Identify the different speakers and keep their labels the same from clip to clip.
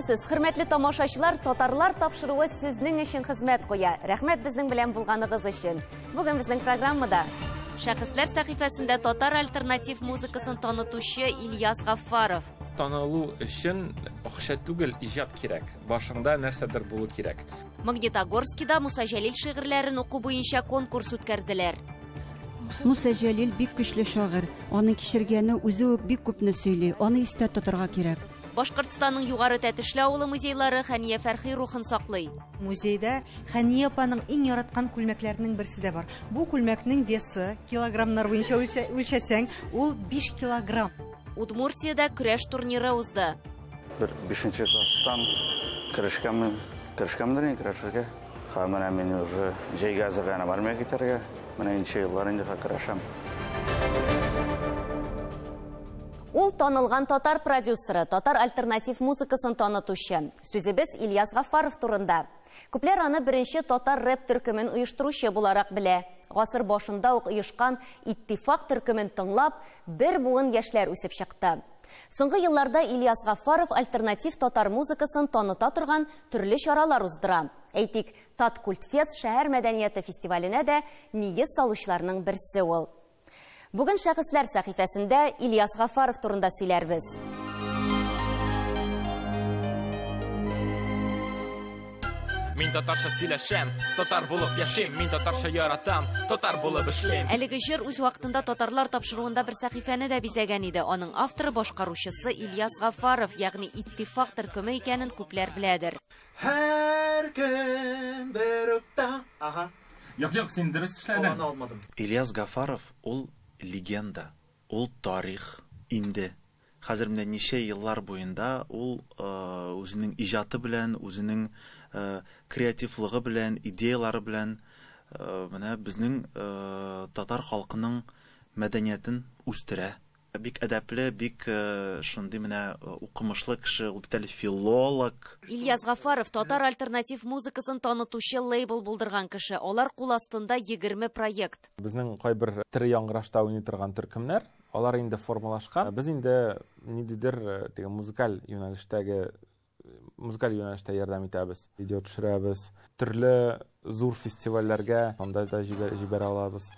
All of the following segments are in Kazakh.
Speaker 1: Беләмесез, хөрмәтле тамашачылар, татарлар тапшыруы сезнең өчен хезмәт куя. Рәхмәт безнең белән булганыгыз өчен. Бүген безнең программада Шәхесләр сәхифәсендә татар альтернатив музыкасын танытучы Ильяс Гафаров.
Speaker 2: Танылу өчен акча түгел, иҗат кирәк. Башында нәрсәдер булу кирәк.
Speaker 1: Магнитогорскида Муса Җәлил шигырьләрен уку буенча конкурс үткәрделәр.
Speaker 3: Муса Җәлил бик көчле шагыйрь. Аның кичергәне үзе үк бик күпне сөйли. Аны истә тотарга кирәк.
Speaker 1: Башкортстанның югары тәтешле авылы музейлары Хәния Фәрхи рухын саклый.
Speaker 4: Музейда Хәния апаның иң яраткан күлмәкләренең берсе дә бар. Бу күлмәкнең весы килограммнар буенча үлчә- үлчәсәң, ул 5 килограмм.
Speaker 1: Удмуртиядә көрәш турниры узды.
Speaker 5: бір бесінші класстан кірішкенмін кірішкенмін дейін кірішуге ха міне мен уже жайға әзірленіп армия кетерге міне неше жылдар енді кірішем
Speaker 1: Ул танылган татар продюсеры, татар альтернатив музыкасын танытучы. Сүзебез Ильяс Гафаров турында. Күпләр аны беренче татар рэп төркемен оештыручы буларак белә. Гасыр башында ук оешкан Иттифак төркемен тыңлап, бер буын яшьләр үсеп чыкты. Соңгы елларда Ильяс Гафаров альтернатив татар музыкасын таныта торган төрле чаралар уздыра. Әйтик, Тат Культфест шәһәр фестиваленә дә нигез салучыларның берсе ул. Бүген шәхесләр сәхифәсендә Ильяс Гафаров турында сөйләрбез.
Speaker 2: Мин татарча сөйләшәм, татар булып яшим, мин татарча яратам, татар булып эшлим.
Speaker 1: Әлеге җыр үз вакытында татарлар тапшыруында бер сәхифәне дә бизәгән иде. Аның авторы башкаручысы Ильяс Гафаров, ягъни Иттифак төркеме икәнен күпләр беләдер.
Speaker 6: Her gün bir ıkta. Aha.
Speaker 2: Юк, юк, син дөрес
Speaker 6: almadım.
Speaker 7: Ильяс Гафаров ул легенда, ул тарих инде. Хәзер менә ничә еллар буенда ул э, үзенең иҗаты белән, үзенең э, креативлыгы белән, идеялары белән э, менә безнең э, татар халкының мәдәниятен үстерә. Бик әдәпле, бик э, шундый менә э, укымышлы кеше, ул бит әле филолог,
Speaker 1: Ильяс Гафаров татар альтернатив музыкасын танытучы лейбл булдырган кеше. Алар кул астында 20 проект.
Speaker 2: Безнең кайбер тере яңгырашта уйный торган төркемнәр, алар инде формалашкан. Без инде ниндидер э, теге музыкаль юнәлештәге музыкаль юнәлештә ярдәм итәбез. Видео төшерәбез. Төрле зур фестивальләргә анда да җибәр- җибәрә алабыз.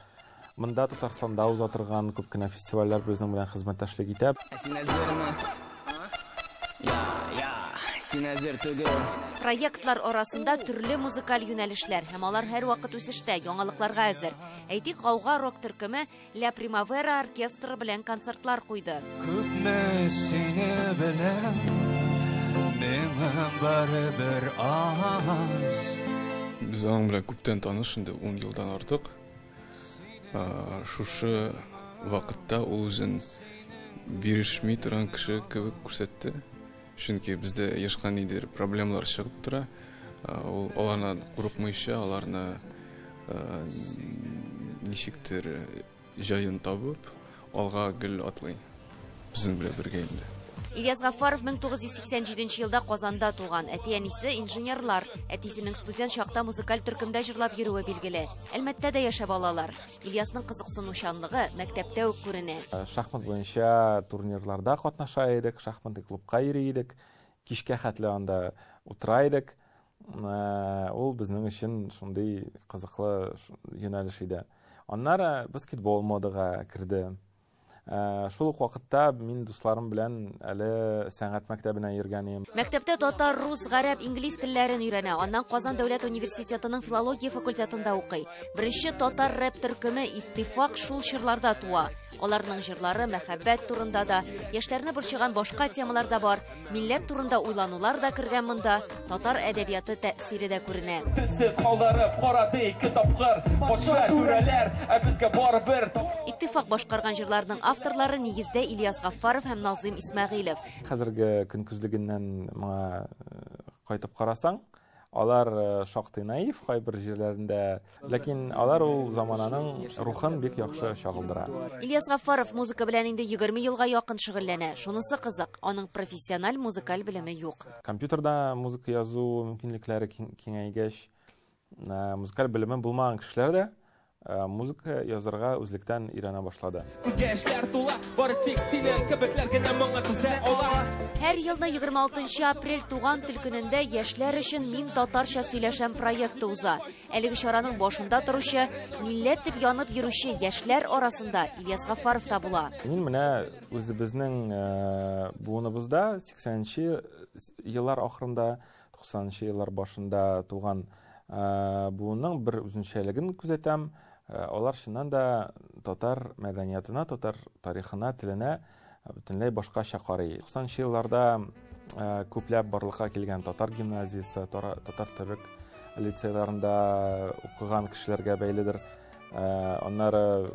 Speaker 2: Монда Татарстанда уза торган күп кенә фестивальләр безнең белән хезмәттәшлек итә.
Speaker 8: Син әзерме? Я, я, син әзер түгел.
Speaker 1: Проектлар арасында төрле музыкаль юнәлешләр һәм алар һәр вакыт үсештә, яңалыкларга әзер. Әйтик, Гауга рок төркеме Ля Примавера оркестры белән концертлар куйды.
Speaker 9: Күпме сине беләм, миңа барыбер аз.
Speaker 10: Біз аның белән күптән таныш, инде 10 елдан артык. Шушы вакытта ул үзен бирешми торган кеше кебек күрсәтте. Чөнки бездә нидер проблемалар чыгып тора. А, Ул аларны курыкмыйча, аларны а, ничектер җаен табып, алга гел атлый. Безнең белән инде.
Speaker 1: Ильяс Гафаров 1987 елда Казанда туган. Әти-әнисе инженерлар. Әтисенең студент чакта музыкаль төркемдә җырлап йөрүе билгеле. Әлмәттә дә яшәп алалар. Ильясның кызыксынучанлыгы мәктәптә үк күренә.
Speaker 2: Э, Шахмат буенча турнирларда катнаша идек, шахмат клубка йөри идек. Кичкә хәтле анда утыра идек. Ул безнең өчен шундый кызыклы баскетбол модага керде. Э, Шул ук вакытта мин дусларым белән әле сәнгать мәктәбенә йөргәнем.
Speaker 1: Мәктәптә татар, рус, гарәп, инглиз телләрен өйрәнә. Аннан Казан дәүләт университетының филология факультетында укый. Беренче татар рэп төркеме Иттифак шул чырларда туа. Аларның җырлары мәхәббәт турында да, яшьләрне борчыган башка темалар да бар. Милләт турында уйланулар да кергән монда. Татар әдәбияты тәэсире дә күренә.
Speaker 2: Телсез калдырып карады ике тапкыр, патша түрәләр, ә безгә барыбер.
Speaker 1: Иттифак башкарган җырларның авторлары нигездә Ильяс Гафаров һәм Назым Исмәгыйлов.
Speaker 2: Хәзерге көн күзлегеннән моңа э, карасаң, алар э, шактый наив кайбер җирләрендә, ләкин алар ул замананың рухын бик яхшы чагылдыра.
Speaker 1: Ильяс Гафаров музыка белән инде 20 елга якын шөгыльләнә. Шунысы кызык, аның профессиональ музыкаль белеме юк.
Speaker 2: Компьютерда музыка язу мөмкинлекләре киң- киңәйгәч, э, музыкаль белеме булмаган кешеләр дә музыка язарга үзлектән өйрәнә башлады.
Speaker 8: Күзгә эшләр тула, бары тик синең кебекләр генә моңа түзә ала.
Speaker 1: Һәр елны 26 апрель туган тел көнендә яшьләр өчен Мин татарча сөйләшәм проекты уза. Әлеге чараның башында торучы, милләт дип янып йөрүче яшьләр арасында Ильяс Гафаров та була.
Speaker 2: Мин менә үзебезнең э, буыныбызда 80нче еллар ахырында, 90нчы еллар башында туган э, буынның бер үзенчәлеген күзәтәм. Э, Алар чыннан да татар мәдәниятына, татар тарихына, теленә бөтенләй башкача карый. 90нчы елларда э, күпләп барлыкка килгән татар гимназиясе, тара- татар төрек лицейларында укыган кешеләргә бәйледер. Э, Аннары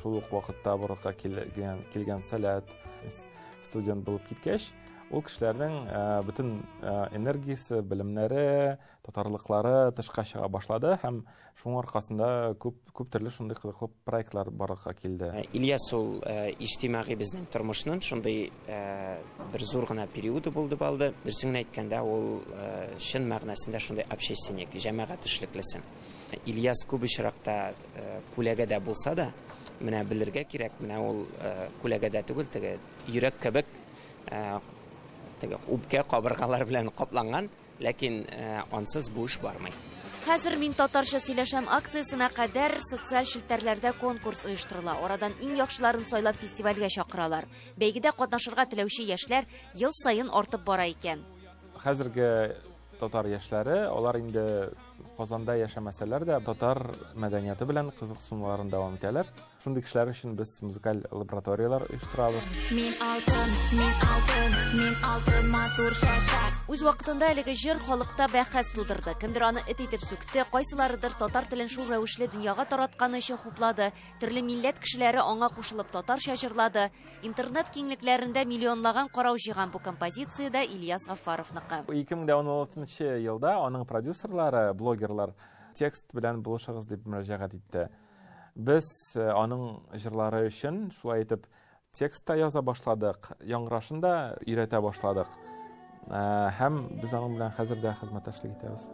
Speaker 2: шул ук вакытта барлыкка килгән сәләт студент булып киткәч, ул кешеләрнең э, бөтен э, энергиясе, белемнәре, татарлыклары тышка чыга башлады һәм шуның аркасында күп күп төрле шундый кызыклы проектлар барлыкка килде.
Speaker 11: Ильяс ул э, иҗтимагый безнең тормышның шундый э, бер зур гына периоды булды балды. Дөресен әйткәндә, ул э, чын мәгънәсендә шундый общественник, җәмәгать эшлеклесе. Ильяс күп очракта э, күләгәдә булса да, менә белергә кирәк, менә ул э, күләгәдә түгел, теге йөрәк кебек теге үпкә кабыргалар белән капланган, ләкин ансыз бу эш бармый.
Speaker 1: Хәзер Мин татарча сөйләшәм акциясына кадәр социаль челтәрләрдә конкурс оештырыла. Oradan иң яхшыларын сайлап фестивальгә чакыралар. Бәйгедә катнашырга теләүче яшьләр ел сайын артып бара икән.
Speaker 2: Хәзерге татар яшьләре, алар инде Казанда яшәмәсәләр дә татар мәдәнияты белән кызыксынуларын дәвам итәләр. Шундый кешеләр өчен без музыкаль лабораториялар оештырабыз.
Speaker 12: Мин алтын, мин алтын, мин алтын матур шәшәк.
Speaker 1: Үз вакытында әлеге җыр халыкта бәхәс тудырды. Кемдер аны эт итеп сүкте, кайсыларыдыр татар телен шул рәвешле дөньяга таратканы өчен хуплады. Төрле милләт кешеләре аңа кушылып татарча җырлады. Интернет киңлекләрендә миллионлаган карау җыйган бу композициядә Ильяс Гафаровныкы.
Speaker 2: 2016 елда аның продюсерлары, блогерлар текст белән булышыгыз дип мөрәҗәгать итте. Без э, аның җырлары өчен шулай итеп текст та яза башладык, яңгырашын да өйрәтә башладык. Э, Һәм без аның белән хәзер дә хезмәттәшлек итәбез.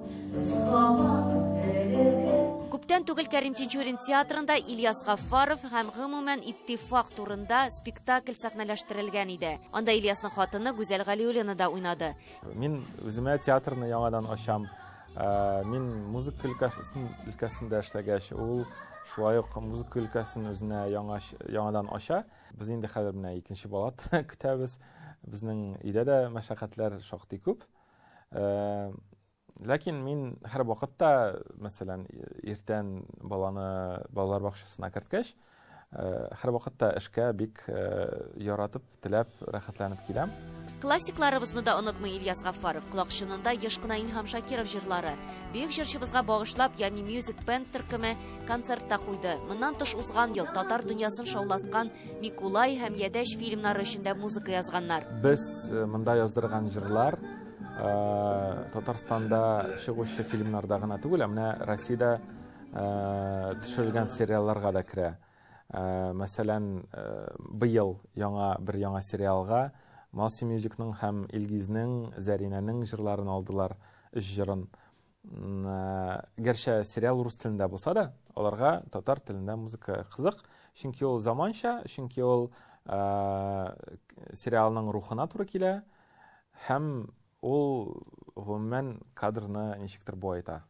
Speaker 1: Күптән түгел Кәрим Тинчурин театрында Ильяс Гафаров һәм гомумән иттифак турында спектакль сәхнәләштерелгән иде. Анда Ильясның хатыны Гүзәл Галиуллина да уйнады.
Speaker 2: Мин үземә театрны яңадан ачам. Э, Мин музыка өлкәсен өлкәсендә эшләгәч, ул шулай ук музыка өлкәсен үзенә яңа яңадан ача. Без инде хәзер менә икенче бала көтәбез. Безнең өйдә дә мәшәкатьләр шактый күп. Э, Ләкин мин һәр вакытта, мәсәлән, иртән баланы балалар бакчасына керткәч, э, һәр вакытта эшкә бик э, яратып, теләп, рәхәтләнеп киләм.
Speaker 1: Классикларыбызны да онытмый Ильяс Гафаров. Колакчынында еш кына Илһам Шакиров җырлары. Бөек җырчыбызга багышлап Ями Music Band төркеме концертта куйды. Моннан тыш узган ел татар дөньясын шаулаткан Микулай һәм Ядәш фильмнары дә музыка язганнар.
Speaker 2: Без э, монда яздырган җырлар э, Татарстанда чыгучы фильмнарда гына түгел, ә менә Россиядә э, төшерелгән сериалларга да керә. Э, Мәсәлән, быел яңа бер яңа сериалга Малси Musicның һәм Илгизнең, Зәринәнең җырларын алдылар, өч җырын. М, э, Гәрчә сериал рус телендә булса да, аларга татар телендә музыка кызык, чөнки ул заманча, чөнки ул э, сериалның рухына туры килә һәм ул гомумән кадрны ничектер буайта.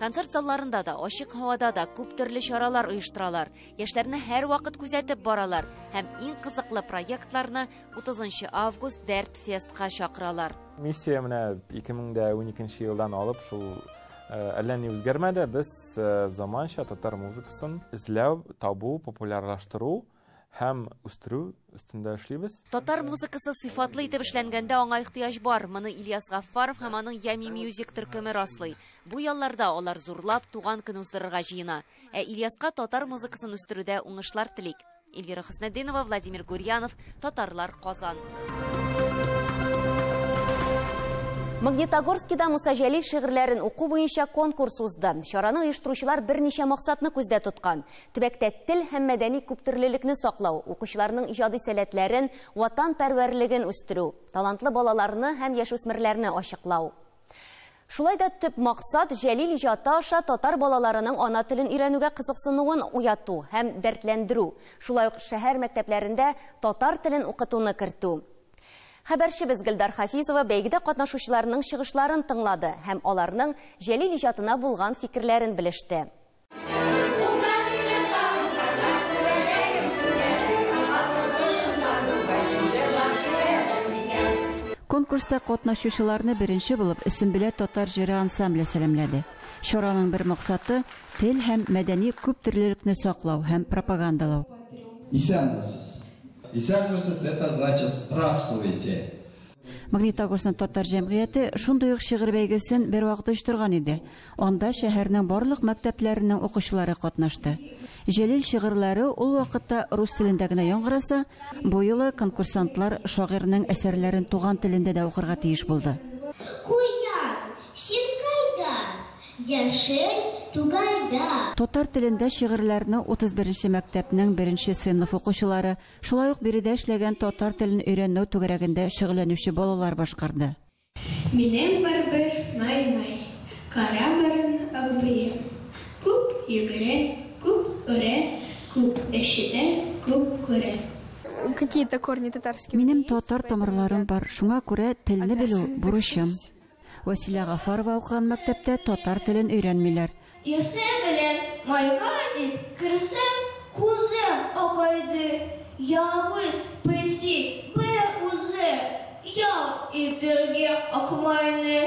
Speaker 1: Концерт залларында да, ачык һавада да күп төрле чаралар оештыралар. Яшьләрне һәр вакыт күзәтеп баралар һәм иң кызыклы проектларны 30 август Дәрт фестка чакыралар.
Speaker 2: Миссия менә 2012 елдан алып шул э, әллә ни үзгәрмәде. Без э, заманча татар музыкасын эзләү, табу, популярлаштыру һәм үстерү өстендә эшлибез.
Speaker 1: Татар музыкасы сыйфатлы итеп эшләнгәндә аңа бар. Моны Ильяс Гафаров һәм аның Ями Music төркеме раслый. Бу ялларда алар зурлап туган көн уздырырга җыена. Ә Ильяска татар музыкасын үстерүдә уңышлар телик. Эльвира Хөснетдинова, Владимир Гурьянов, Татарлар, Казан. Магнитогорскида Муса Җәлил шигырьләрен уку буенча конкурс узды. Чараны оештыручылар берничә максатны күздә тоткан. Төбәктә тел һәм мәдәни күптөрлелекне саклау, укучыларның иҗади сәләтләрен, ватан пәрвәрлеген үстерү, талантлы балаларны һәм яшүсмерләрне ачыклау. Шулай да төп максат Җәлил иҗаты аша татар балаларының ана телен өйрәнүгә кызыксынуын уяту һәм дәртләндерү. Шулай ук шәһәр мәктәпләрендә татар телен укытуны кертү. Хәбәрчебез Гөлдар Хафизова бәйгедә катнашучыларның чыгышларын тыңлады һәм аларның җәлил иҗатына булган фикерләрен белеште.
Speaker 3: Конкурста катнашучыларны беренче булып Өсембелә татар җыры ансамбле сәламләде. Чараның бер максаты тел һәм мәдәни күп төрлелекне саклау һәм пропагандалау.
Speaker 13: Исәнмесез. Исәнмесез это значит здравствуйте.
Speaker 3: Магнитогорск татар җәмгыяте шундый ук шигырь бәйгесен бер вакыт оештырган иде. Анда шәһәрнең барлык мәктәпләренең укучылары катнашты. Җәлил шигырьләре ул вакытта рус телендә генә яңгыраса, бу конкурсантлар шагыйрьнең әсәрләрен туган телендә дә укырга тиеш булды.
Speaker 14: Куян, яшел тугайда.
Speaker 3: Татар телендә шигырьләрне 31нче мәктәпнең 1нче сыйныф укучылары, шулай ук биредә эшләгән татар телен өйрәнү түгәрәгендә шөгыльләнүче балалар башкарды.
Speaker 15: Минем бар бер май-май, кара барын агбыя. Күп йөгерә, күп өрә, күп эшедә, күп күрә.
Speaker 16: Какие-то корни татарские.
Speaker 3: Минем татар тамырларым бар, шуңа күрә телне белү бурычым. Василия Гафарова укыган мәктәптә татар телен өйрәнмиләр.
Speaker 14: Иртә белән майга дип керсәм, күзем акайды. Явыз песи бе үзе. Я итергә акмайны.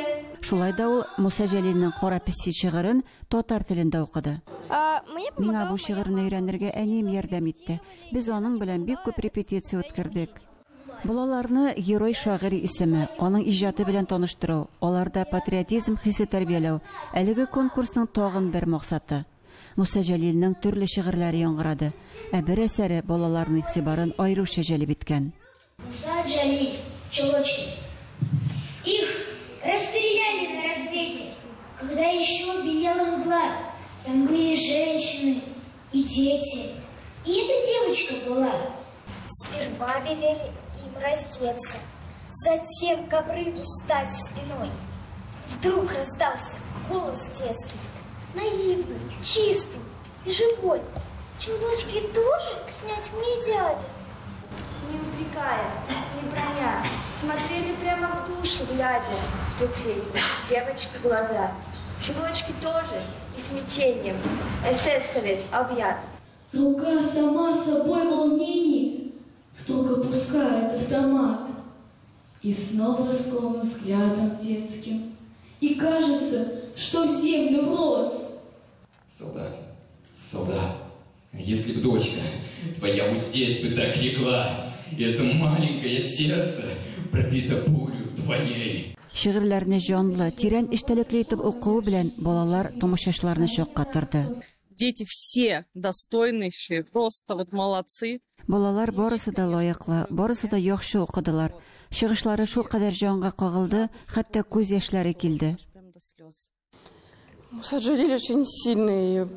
Speaker 3: Шулай да ул Муса Җәлилнең Кара песи шигырен татар телендә укыды. Миңа бу шигырьне өйрәнергә әнием ярдәм итте. Без аның белән бик күп репетиция үткәрдек. Балаларны герой шагыйрь исеме, аның иҗаты белән таныштыру, аларда патриотизм хисе тәрбияләү, әлеге конкурсның тагын бер максаты. Муса Җәлилнең төрле шигырьләре яңгырады, ә бер әсәре балаларның игътибарын аеруча җәлеп иткән.
Speaker 14: Муса Джалиль, чулочки. Их расстреляли на рассвете, когда еще белела мгла. Там были женщины и дети. И эта девочка была. Сперва велели им раздеться, затем к обрыву стать спиной. Вдруг раздался голос детский, наивный, чистый и живой. Чулочки тоже снять мне дядя?
Speaker 15: Не упрекая, не броня, смотрели прямо в душу, глядя, любили девочки глаза. Чулочки тоже и с мечением эсэсовец объят.
Speaker 17: Рука сама собой волнений только пускает автомат. И снова скован взглядом детским. И кажется, что в землю врос.
Speaker 18: Солдат, солдат, если б дочка твоя вот здесь бы так легла, и это маленькое сердце пробито пулю твоей.
Speaker 3: Шигырьләрне җанлы, тирән эчтәлекле итеп укуы белән балалар томашачларны шокка торды.
Speaker 19: Дети все достойнейшие, просто вот молодцы.
Speaker 3: Балалар барысы да лаеклы, барысы да яхшы укыдылар. Чыгышлары шул кадәр җанга кагылды, хәтта күз яшьләре килде.
Speaker 16: Муса Джалиль очень сильный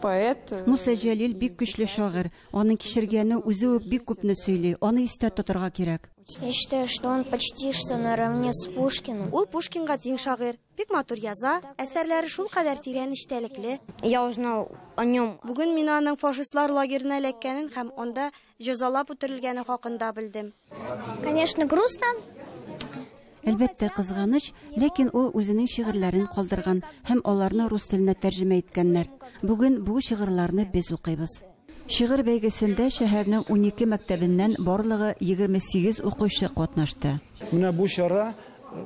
Speaker 16: поэт.
Speaker 3: Муса Җәлил бик көчле шагыйрь. Аның кичергәне үзе үк бик күпне сөйли. Аны истә тотарга кирәк.
Speaker 20: Я считаю, что он почти что наравне с Пушкиным.
Speaker 21: Ул Пушкинга тең шагыйрь. Бик матур яза, әсәрләре шул кадәр тирән эчтәлекле.
Speaker 20: Я узнал о нем.
Speaker 21: Бүген мин аның фашистлар лагеренә эләккәнен һәм анда җәзалап үтерелгәне хакында белдем.
Speaker 20: Конечно, грустно.
Speaker 3: Әлбәттә кызганыч, ләкин ул үзенең шигырьләрен калдырган һәм аларны рус теленә тәрҗемә иткәннәр. Бүген бу шигырьләрне без укыйбыз. Шигырь бәйгесендә шәһәрнең 12 мәктәбеннән барлыгы 28 укучы катнашты.
Speaker 22: Менә бу чара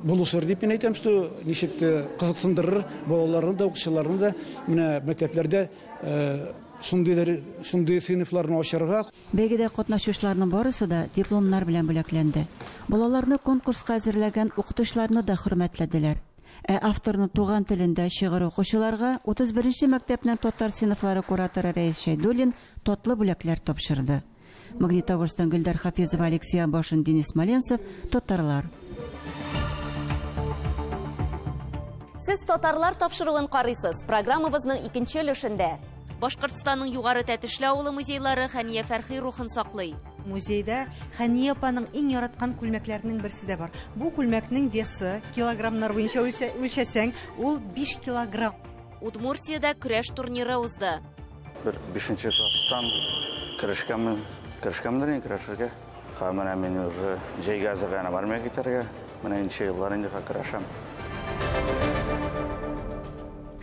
Speaker 22: булышыр дип мин әйтәм, что ничек тә кызыксындырыр балаларны да, укучыларны да менә мәктәпләрдә шундый шундый сыйныфларны ачарга.
Speaker 3: Бәйгедә катнашучыларның барысы да дипломнар белән бүләкләнде. Балаларны конкурска әзерләгән укытучыларны да хөрмәтләделәр. Ә авторның туган телендә шигырь укучыларга 31нче мәктәпнең татар сыйныфлары кураторы Рәис Шәйдуллин татлы бүләкләр тапшырды. Магнитогорстан Гөлдар Хафизова, Алексей Абашин, Денис Маленцев, татарлар.
Speaker 1: Сез татарлар тапшыруын карыйсыз. Программабызның икенче өлешендә Башкортстанның югары тәтешле авылы музейлары Хәния Фәрхи рухын саклый.
Speaker 4: Музейда Хәния апаның иң яраткан күлмәкләренең берсе дә бар. Бу күлмәкнең весы килограммнар буенча үлчәсәң, ул 5 килограмм.
Speaker 1: Удмуртиядә көрәш турниры узды.
Speaker 5: Бер 5нче класстан керешкәнмен, керешкәнмендер инде көрәшергә. ха менә мин уже җәйгә әзерләнәм армиягә китәргә менә ничә еллар инде көрәшәм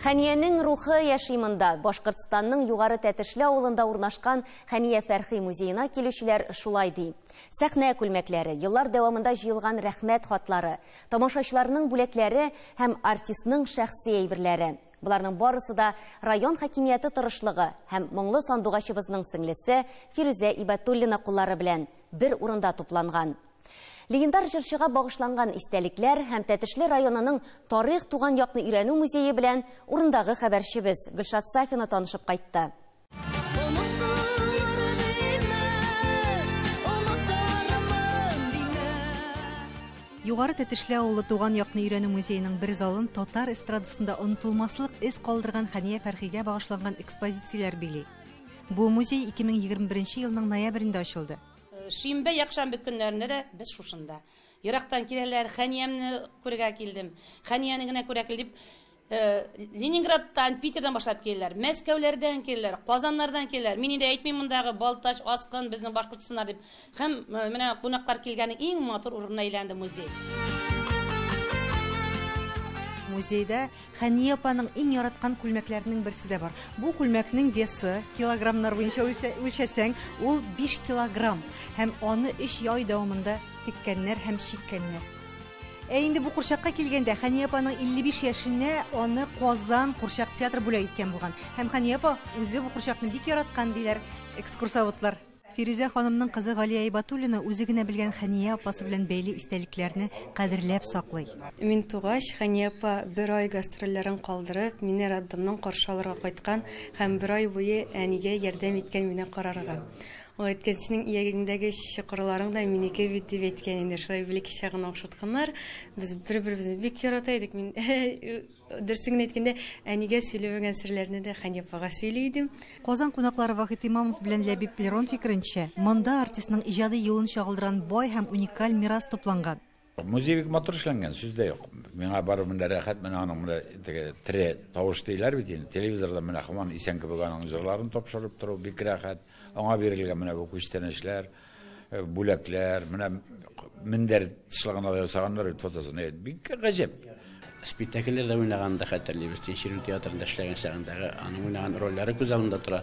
Speaker 23: Хәниянең рухы яшимында Башкортстанның югары тәтешле авылында урнашкан Хәния Фәрхи музеена килүчеләр шулай ди. Сәхнә күлмәкләре, еллар дәвамында җыелган рәхмәт хатлары, тамашачыларның бүләкләре һәм артистның шәхси әйберләре. Буларның барысы да район хакимияте тырышлыгы һәм моңлы сандугачыбызның сеңлесе Фирүзә Ибатуллина куллары белән бер урында тупланган. Легендар җырчыга багышланган истәлекләр һәм Тәтешле районының тарих туган якны өйрәнү музее белән урындагы хәбәрчебез Гөлшат Сафина танышып кайтты.
Speaker 4: Югары Тәтешле авылы туган якны өйрәнү музееның бер залын татар эстрадасында онытылмаслык эз калдырган Хәния Фәрхигә багышланган экспозицияләр били. Бу музей 2021 елның ноябрендә ачылды.
Speaker 24: Шимбә якшәмбе көннәрендә дә без шушында. Ерактан киләләр хәниямне күрергә килдем. Хәнияне генә күрә килдем. Ленинградтан питердан башлап киләләр мәскәүләрдән киләләр казаннардан киләләр. Мин инде әйтмим мондагы балтач аскын безнең башкортстаннар дип. Һәм менә кунаклар килгәнең иң матур урынына әйләнде музей.
Speaker 4: Музейда Хәния апаның иң яраткан күлмәкләренең берсе дә бар. Бу күлмәкнең весы килограммнар буенча үлчәсәң, ул 5 килограмм һәм аны 3 яй дәвамында тиккәннәр һәм шиккәннәр. Ә инде бу курчакка килгәндә Хәния апаның 55 яшенә аны Казан курчак театры бүләк иткән булган. Һәм Хәния апа үзе бу курчакны бик яраткан диләр экскурсоводлар. Фирүзә ханымның кызы Галия Айбатуллина үзе генә белгән Хәния апасы белән бәйле истәлекләрне кадерләп саклый.
Speaker 25: Мин тугач, Хәния апа бер ай гастрольләрен калдырып, мине роддомнан каршы алырга кайткан һәм бер ай буе әнигә ярдәм иткән мине карарга. Ул әйткән синең иягеңдәге чокырларың да минеке бит дип әйткән инде. Шулай бик кичә генә охшатканнар. Без бер-беребезне бик ярата дөресен әйткәндә, әнигә сөйләгән серләрне дә Хәния апага сөйли идем.
Speaker 4: Казан кунаклары Вахит Имамов белән Ләбиб Лерон фикеренчә, монда артистның иҗади юлын чагылдырган бай һәм уникаль мирас тупланган.
Speaker 26: Музей бик матур эшләнгән, сүз дә юк. Миңа барып монда рәхәт, менә аның монда теге тире тавыш диләр бит инде. Телевизорда менә һаман исән кебек аның җырларын тапшырып тору бик рәхәт. Аңа бирелгән менә бу күчтәнешләр, бүләкләр, менә миндәр тышлаганнар ясаганнар бит фотосын. Бик гаҗәп.
Speaker 27: Спектакльләрдә уйнаганда хәтерлибез, Тинчирин театрында эшләгән чагындагы аның уйнаган рольләре күз алдында тора.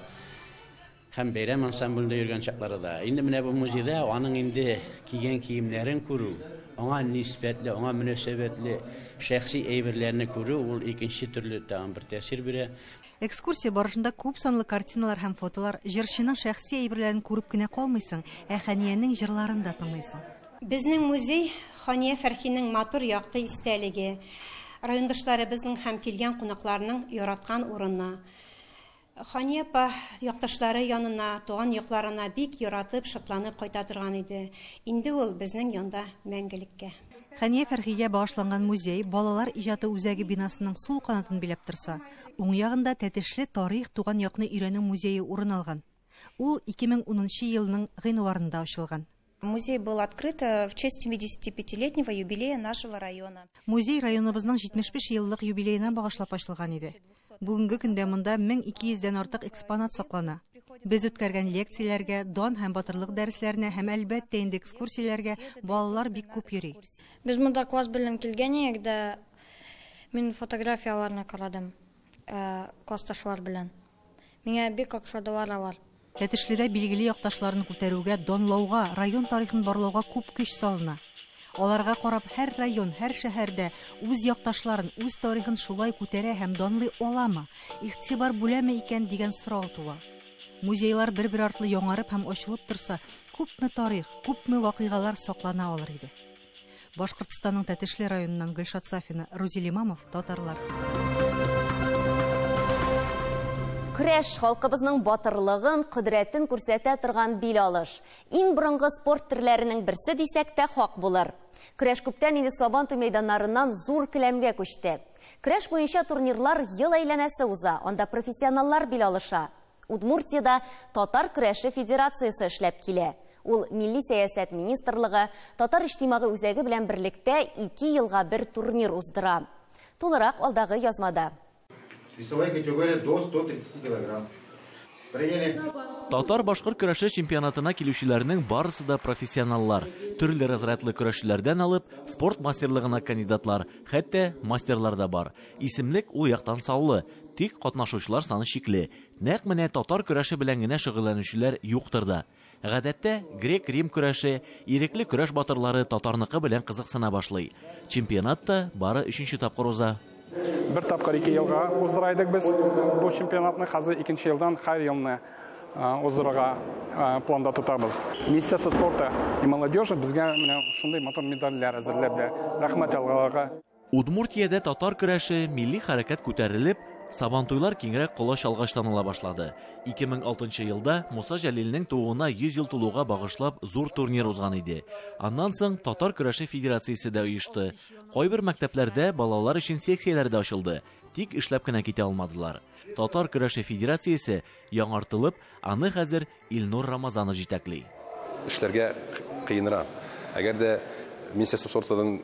Speaker 27: Һәм бәйрәм ансамбльдә йөргән чаклары да. Инде менә бу музейда аның инде кигән киемнәрен күрү, аңа нисбәтле, аңа мөнәсәбәтле шәхси әйберләрне күрү ул икенче төрле тагын бер тәэсир бирә.
Speaker 4: Экскурсия барышында күп санлы картиналар һәм фотолар, җырчының шәхси әйберләрен күреп кенә калмыйсың, ә Хәниянең җырларын да тыңлыйсың.
Speaker 28: Безнең музей Хания Фәрхинең матур якты истәлеге, райондашларыбызның һәм килгән кунакларның яраткан урыны. Хания апа якташлары янына, туган якларына бик яратып, шатланып кайта торган иде. Инде ул безнең янда мәңгелеккә.
Speaker 4: Хәния Фәрхигә багышланган музей балалар иҗаты үзәге бинасының сул канатын биләп торса, уң ягында Тәтешле тарих туган якны өйрәнү музее урын алган. Ул 2010 елның гыйнварында ачылган.
Speaker 28: Музей был открыт в честь 75-летнего юбилея нашего района.
Speaker 4: Музей районыбызның 75 еллык юбилеена багышлап ачылган иде. Бүгенге көндә монда 1200дән артык экспонат саклана. Без үткәргән лекцияләргә, дан һәм батырлык дәресләренә һәм әлбәттә инде экскурсияләргә балалар бик күп йөри.
Speaker 29: Без монда класс белән килгән идек дә мин фотографияларны карадым. Классташлар белән. Миңа бик охшадылар алар.
Speaker 4: Тәтешледә билгеле якташларын күтәрүгә, данлауга, район тарихын барлауга күп көч салына. Аларга карап һәр район, һәр шәһәрдә үз якташларын, үз тарихын шулай күтәрә һәм данлый аламы, игътибар бүләме икән дигән сорау туа. Музейлар бер-бер артлы яңарып һәм ачылып торса, күпме тарих, күпме вакыйгалар саклана алыр иде. Башкортстанның Тәтешле районыннан Гөлшат Сафина, Рузил Имамов, Татарлар.
Speaker 23: Күрәш халкыбызның батырлыгын, құдіретін күрсәтә торган бил алыш. Иң борынгы спорт төрләренең берсе дисәк тә хак булыр. Көрәш күптән инде Сабанту мәйданнарыннан зур келәмгә күчте. Көрәш буенча турнирлар ел әйләнәсе уза, анда профессионаллар бил алыша. Удмуртиядә Татар көрәше федерациясе эшләп килә. Ул Милли сәясәт министрлыгы Татар иҗтимагы үзәге белән берлектә 2 елга бер турнир уздыра. Тулырак алдагы язмада.
Speaker 30: Весовая категория до 130 килограмм.
Speaker 31: Татар башкорт көрәше чемпионатына килүчеләрнең барысы да профессионаллар. Төрле разрядлы көрәшчеләрдән алып, спорт мастерлыгына кандидатлар, хәтта мастерлар да бар. Исемлек ул яктан саулы, тик катнашучылар саны шикле. Нәкъ менә татар көрәше белән генә шөгыльләнүчеләр юктыр да. Гадәттә, грек-рим көрәше, ирекле көрәш батырлары татарныкы белән кызыксына башлый. Чемпионат та бары 3нче тапкыр уза.
Speaker 32: Бер тапкыр 2 елга уздырайдык без бу чемпионатны хәзер 2нче елдан һәр елны уздырырга планда тотабыз. Министерство спорта и молодежи безгә менә шундый матур медальләр әзерләде. Рәхмәт алгаларга.
Speaker 31: Удмуртиядә татар көрәше милли хәрәкәт күтәрелеп, Сабантуйлар киңрәк колаш алгач таныла башлады. 2006 елда Муса Җәлилнең тууына 100 ел тулуга багышлап зур турнир узган иде. Аннан соң Татар көрәше федерациясе дә оешты. Кайбер мәктәпләрдә балалар өчен секцияләр дә ачылды, тик эшләп кенә китә алмадылар. Татар көрәше федерациясе яңартылып, аны хәзер Илнур Рамазанов җитәкли.
Speaker 33: Эшләргә кыенрак. Әгәр дә спортадан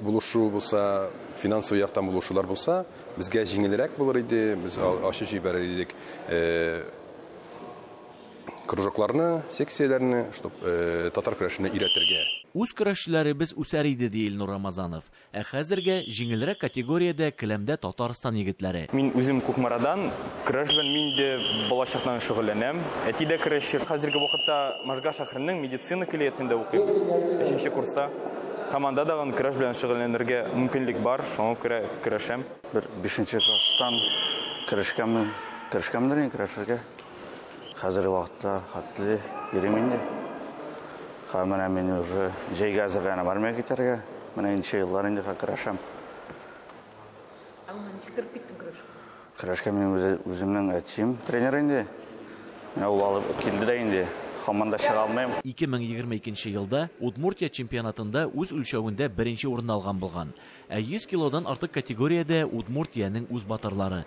Speaker 33: булышу булса, финансовый яктан булышулар булса, безгә җиңелрәк булыр иде. Без ачы җибәрер идек. Э кружокларны, секцияләрне, чтоб э, татар көрәшенә өйрәтергә.
Speaker 31: Үз көрәшчеләребез үсәр иде ди Илнур Рамазанов. Ә хәзергә җиңелрәк категориядә келәмдә Татарстан егетләре.
Speaker 34: Мин үзем Кукмарадан көрәш белән мин дә балачактан шөгыльләнәм. Әти дә көрәшче. Хәзерге вакытта Можга шәһәренең медицина колледжында укыйм. 3нче курста. Командадагы көрәш белән шөгыльләнергә мөмкинлек бар, шуңа күрә көрәшәм.
Speaker 5: Бер 5нче класстан көрәшкәнмен, көрәшкәнмен инде көрәшергә. Хәзерге вакытта хәтле йөрим инде. Хәмәнә мин уже җәйгә әзерләнәм армия китәргә. Менә инде еллар инде көрәшәм. Көрәшкә мин үземнең әтим тренер инде. Менә ул алып килде дә инде. Команда чыга алмыйм.
Speaker 31: 2022 елда Удмуртия чемпионатында үз үлчәвендә беренче урын алган булган. Ә 100 килодан артык категориядә Удмуртиянең үз батырлары.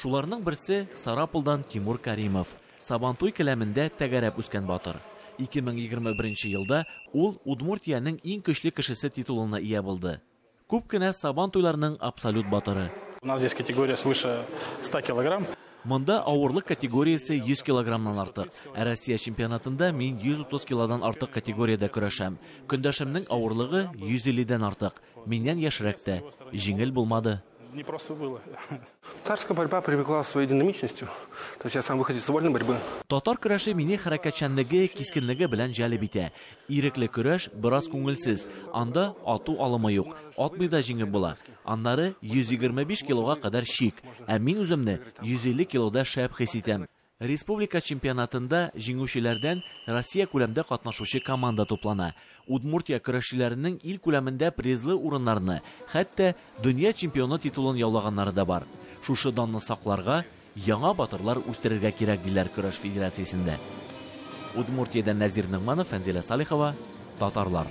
Speaker 31: Шуларның берсе Сарапулдан Тимур Каримов. Сабантуй келәмендә тәгәрәп үскән батыр. 2021 елда ул Удмуртиянең иң көчле кешесе титулына ия булды. Күп кенә Сабантуйларның абсолют батыры.
Speaker 32: У нас здесь категория свыше 100 килограмм.
Speaker 31: Монда авырлык категориясе 100 килограммнан артык. Ә Россия чемпионатында мин 130 килодан артык категориядә көрәшәм. Көндәшемнең авырлыгы 150дән артык. Миннән яшьрәк тә. Җиңел булмады.
Speaker 32: Не просто было. Татарская борьба привлекла своей динамичностью. То есть я сам выходец из вольной борьбы.
Speaker 31: Татар көрәше мине хәрәкәтчәнлеге, кискенлеге белән җәлеп итә. Ирекле көрәш бераз күңелсез. Анда ату алымы юк. Атмый да җиңеп була. Аннары 125 килога кадәр шик. Ә мин үземне 150 килода шәп хис итәм. Республика чемпионатында җиңүчеләрдән Россия күләмдә катнашучы команда туплана. Удмуртия көрәшчеләренең ил күләмендә призлы урыннарны, хәтта дөнья чемпионы титулын яулаганнары да бар. Шушы данны сакларга яңа батырлар үстерергә кирәк диләр көрәш федерациясендә. Удмуртиядән Назир Нигманов, Фәнзилә Салихова, Татарлар.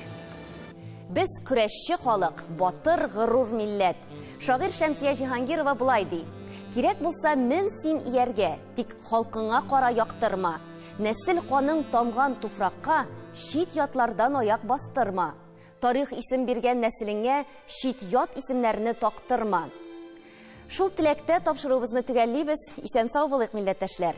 Speaker 1: Без көрәшче халык, батыр, ғырур милләт. Шагыйрь Шәмсия Җиһангирова булай ди: Кирәк булса мен син ияргә, тик халкыңа кара яктырма. Нәсел каның тамган туфракка шит ятлардан аяк бастырма. Тарих исем биргән нәселеңә шит ят исемнәрне тактырма. Шул теләктә тапшыруыбызны төгәллибез. Исән сау булыйк милләттәшләр.